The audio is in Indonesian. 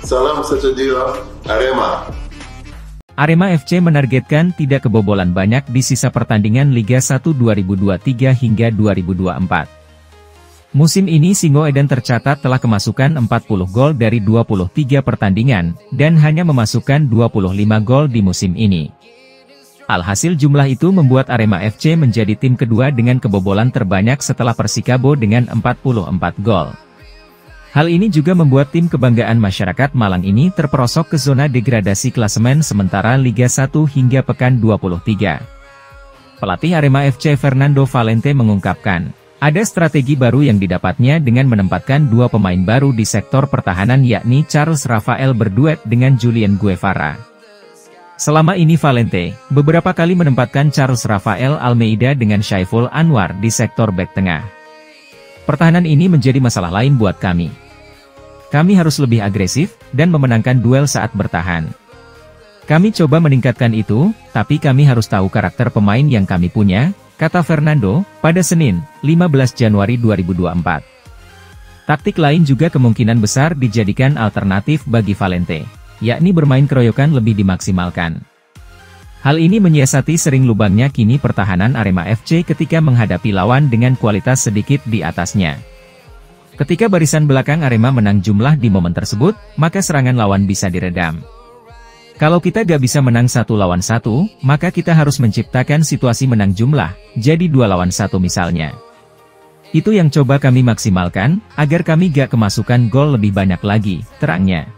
Salam sejahtera, Arema. Arema FC menargetkan tidak kebobolan banyak di sisa pertandingan Liga 1 2023 hingga 2024. Musim ini Singo Eden tercatat telah kemasukan 40 gol dari 23 pertandingan, dan hanya memasukkan 25 gol di musim ini. Alhasil jumlah itu membuat Arema FC menjadi tim kedua dengan kebobolan terbanyak setelah Persikabo dengan 44 gol. Hal ini juga membuat tim kebanggaan masyarakat Malang ini terperosok ke zona degradasi klasemen sementara Liga 1 hingga pekan 23. Pelatih Arema FC Fernando Valente mengungkapkan, ada strategi baru yang didapatnya dengan menempatkan dua pemain baru di sektor pertahanan yakni Charles Rafael berduet dengan Julian Guevara. Selama ini Valente, beberapa kali menempatkan Charles Rafael Almeida dengan Syaiful Anwar di sektor back tengah. Pertahanan ini menjadi masalah lain buat kami. Kami harus lebih agresif, dan memenangkan duel saat bertahan. Kami coba meningkatkan itu, tapi kami harus tahu karakter pemain yang kami punya, kata Fernando, pada Senin, 15 Januari 2024. Taktik lain juga kemungkinan besar dijadikan alternatif bagi Valente, yakni bermain keroyokan lebih dimaksimalkan. Hal ini menyiasati sering lubangnya kini pertahanan Arema FC ketika menghadapi lawan dengan kualitas sedikit di atasnya. Ketika barisan belakang Arema menang jumlah di momen tersebut, maka serangan lawan bisa diredam. Kalau kita gak bisa menang satu lawan satu, maka kita harus menciptakan situasi menang jumlah, jadi dua lawan satu misalnya. Itu yang coba kami maksimalkan, agar kami gak kemasukan gol lebih banyak lagi, terangnya.